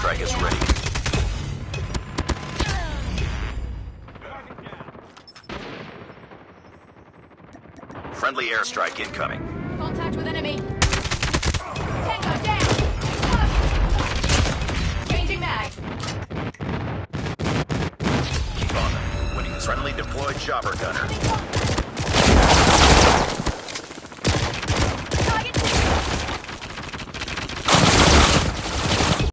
airstrike is ready. Friendly airstrike incoming. Contact with enemy. Tango down. Changing mag. Keep on them. Winning this friendly deployed chopper gunner.